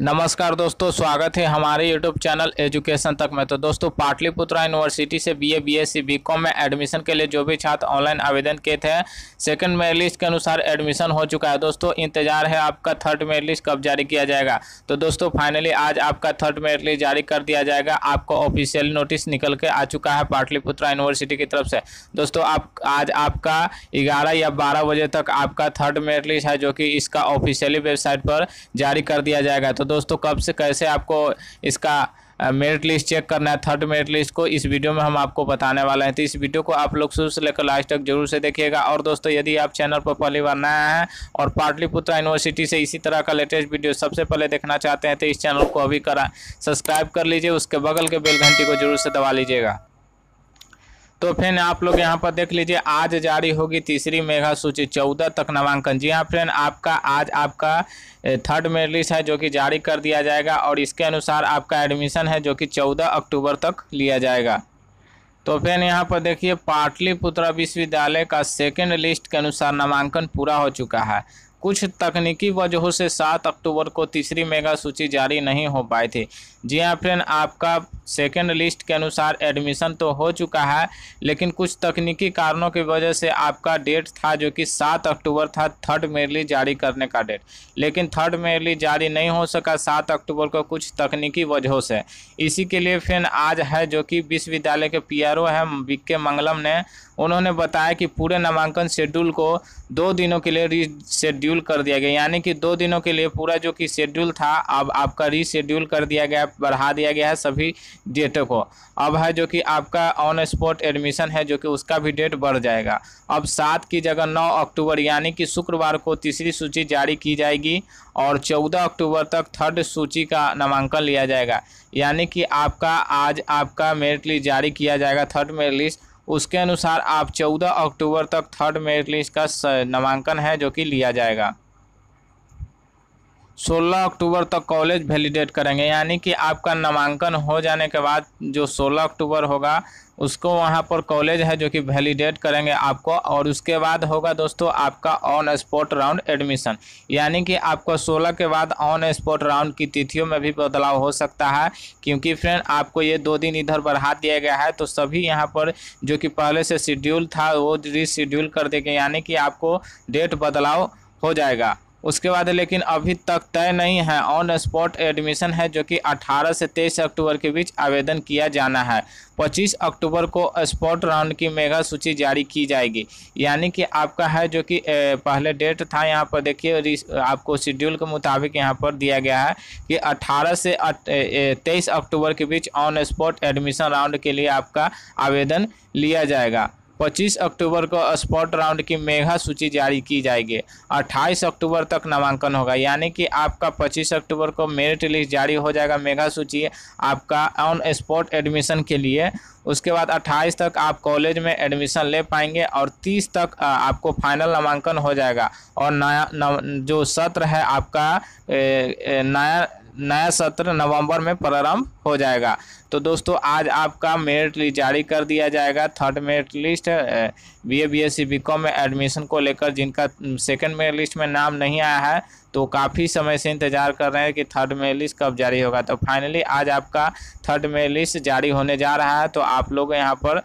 नमस्कार दोस्तों, स्वागत है हमारे यूट्यूब चैनल एजुकेशन तक में। तो दोस्तों, पाटलिपुत्रा यूनिवर्सिटी से बीए बीएससी बीकॉम में एडमिशन के लिए जो भी छात्र ऑनलाइन आवेदन किए थे सेकंड मेरिट लिस्ट के अनुसार एडमिशन हो चुका है। दोस्तों, इंतज़ार है आपका थर्ड मेरिट लिस्ट कब जारी किया जाएगा। तो दोस्तों फाइनली आज आपका थर्ड मेरिट लिस्ट जारी कर दिया जाएगा। आपको ऑफिशियल नोटिस निकल के आ चुका है पाटलिपुत्रा यूनिवर्सिटी की तरफ़ से। दोस्तों, आप, आज आपका ग्यारह या बारह बजे तक आपका थर्ड मेरिट लिस्ट है, जो कि इसका ऑफिशियली वेबसाइट पर जारी कर दिया जाएगा। तो दोस्तों, कब से कैसे आपको इसका मेरिट लिस्ट चेक करना है थर्ड मेरिट लिस्ट को, इस वीडियो में हम आपको बताने वाले हैं। तो इस वीडियो को आप लोग शुरू से लेकर लास्ट तक ज़रूर से देखिएगा। और दोस्तों, यदि आप चैनल पर पहली बार नया है और पाटलिपुत्रा यूनिवर्सिटी से इसी तरह का लेटेस्ट वीडियो सबसे पहले देखना चाहते हैं तो इस चैनल को अभी करा सब्सक्राइब कर लीजिए, उसके बगल के बेल घंटी को ज़रूर से दबा लीजिएगा। तो फ्रेंड आप लोग यहाँ पर देख लीजिए, आज जारी होगी तीसरी मेगा सूची, चौदह तक नामांकन। जी हाँ फ्रेंड, आपका, आज आपका थर्ड मेरिट लिस्ट है जो कि जारी कर दिया जाएगा और इसके अनुसार आपका एडमिशन है जो कि चौदह अक्टूबर तक लिया जाएगा। तो फिर यहाँ पर देखिए, पाटलिपुत्रा विश्वविद्यालय का सेकेंड लिस्ट के अनुसार नामांकन पूरा हो चुका है। कुछ तकनीकी वजहों से सात अक्टूबर को तीसरी मेगा सूची जारी नहीं हो पाई थी। जी हाँ फ्रेंड, आपका सेकेंड लिस्ट के अनुसार एडमिशन तो हो चुका है, लेकिन कुछ तकनीकी कारणों की वजह से आपका डेट था जो कि सात अक्टूबर था थर्ड मेरली जारी करने का डेट लेकिन थर्ड मेरली जारी नहीं हो सका सात अक्टूबर को कुछ तकनीकी वजहों से। इसी के लिए फिर आज है जो कि विश्वविद्यालय के पी आर ओ है, विक्के मंगलम ने उन्होंने बताया कि पूरे नामांकन शेड्यूल को दो दिनों के लिए रीशेड्यूल कर दिया गया। यानी कि दो दिनों के लिए पूरा जो कि शेड्यूल था, अब आपका रीशेड्यूल कर दिया गया, बढ़ा दिया गया है सभी डेटों को। अब है जो कि आपका ऑन स्पॉट एडमिशन है, जो कि उसका भी डेट बढ़ जाएगा। अब सात की जगह नौ अक्टूबर, यानी कि शुक्रवार को तीसरी सूची जारी की जाएगी और चौदह अक्टूबर तक थर्ड सूची का नामांकन लिया जाएगा। यानी कि आपका, आज आपका मेरिट लिस्ट जारी किया जाएगा थर्ड मेरिट लिस्ट। उसके अनुसार आप चौदह अक्टूबर तक थर्ड मेरिट लिस्ट का नामांकन है जो कि लिया जाएगा। 16 अक्टूबर तक कॉलेज वैलिडेट करेंगे, यानी कि आपका नामांकन हो जाने के बाद जो 16 अक्टूबर होगा उसको वहाँ पर कॉलेज है जो कि वैलिडेट करेंगे आपको और उसके बाद होगा दोस्तों आपका ऑन स्पॉट राउंड एडमिशन यानी कि आपको 16 के बाद ऑन स्पॉट राउंड की तिथियों में भी बदलाव हो सकता है, क्योंकि फ्रेंड आपको ये दो दिन इधर बढ़ा दिया गया है तो सभी यहाँ पर जो कि पहले से शेड्यूल था, वो रीशेड्यूल कर देंगे। यानी कि आपको डेट बदलाव हो जाएगा। उसके बाद लेकिन अभी तक तय नहीं है। ऑन स्पॉट एडमिशन है, जो कि 18 से 23 अक्टूबर के बीच आवेदन किया जाना है। 25 अक्टूबर को स्पॉट राउंड की मेगा सूची जारी की जाएगी। यानी कि आपका है, जो कि पहले डेट था यहाँ पर। देखिए आपको शेड्यूल के मुताबिक यहाँ पर दिया गया है कि 18 से 23 अक्टूबर के बीच ऑन स्पॉट एडमिशन राउंड के लिए आपका आवेदन लिया जाएगा। 25 अक्टूबर को स्पॉट राउंड की मेगा सूची जारी की जाएगी। 28 अक्टूबर तक नामांकन होगा, यानी कि आपका 25 अक्टूबर को मेरिट लिस्ट जारी हो जाएगा मेगा सूची आपका ऑन स्पॉट एडमिशन के लिए। उसके बाद 28 तक आप कॉलेज में एडमिशन ले पाएँगे और 30 तक आपको फाइनल नामांकन हो जाएगा। और नया जो सत्र है आपका नया नया सत्र नवंबर में प्रारंभ हो जाएगा। तो दोस्तों, आज आपका मेरिट लिस्ट जारी कर दिया जाएगा। Third merit list B A B S C B com में एडमिशन को लेकर जिनका सेकंड मेरिट लिस्ट में नाम नहीं आया है तो काफ़ी समय से इंतज़ार कर रहे हैं कि थर्ड मेरिट लिस्ट कब जारी होगा। तो फाइनली आज आपका थर्ड मेरिट लिस्ट जारी होने जा रहा है तो आप लोग यहाँ पर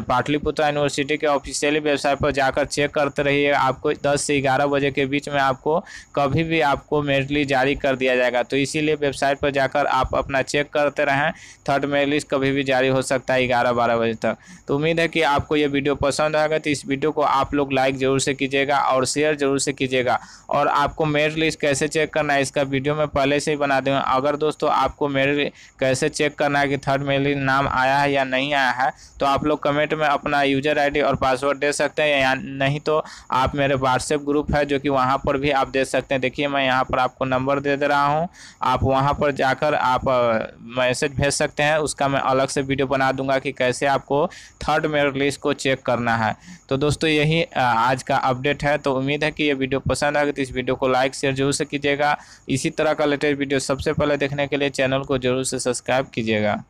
पाटलिपुत्र यूनिवर्सिटी के ऑफिशियली वेबसाइट पर जाकर चेक करते रहिए। आपको दस से ग्यारह बजे के बीच में आपको कभी भी आपको मेरिट लिस्ट जारी कर दिया जाएगा। तो इसीलिए वेबसाइट पर जाकर आप अपना चेक करते रहें थर्ड मेरिट लिस्ट कभी भी जारी हो सकता है ग्यारह बारह बजे तक। तो उम्मीद है कि आपको ये वीडियो पसंद आएगा। तो इस वीडियो को आप लोग लाइक ज़रूर से कीजिएगा और शेयर ज़रूर से कीजिएगा। और आपको मेरिट लिस्ट कैसे चेक करना है, इसका वीडियो मैं पहले से ही बना दूँगा। अगर दोस्तों आपको मेरे कैसे चेक करना है कि थर्ड मेरिट नाम आया है या नहीं आया है तो आप लोग कमेंट में अपना यूज़र आईडी और पासवर्ड दे सकते हैं या नहीं तो आप मेरे व्हाट्सएप ग्रुप है जो कि वहाँ पर भी आप दे सकते हैं। देखिए, मैं यहाँ पर आपको नंबर दे दे रहा हूँ। आप वहाँ पर जाकर आप मैसेज भेज सकते हैं। उसका मैं अलग से वीडियो बना दूँगा कि कैसे आपको थर्ड मेरिट लिस्ट को चेक करना है। तो दोस्तों, यही आज का अपडेट है। तो उम्मीद है कि ये वीडियो पसंद आएगा। तो इस वीडियो को लाइक शेयर ज़रूर से कीजिएगा। इसी तरह का लेटेस्ट वीडियो सबसे पहले देखने के लिए चैनल को ज़रूर से सब्सक्राइब कीजिएगा।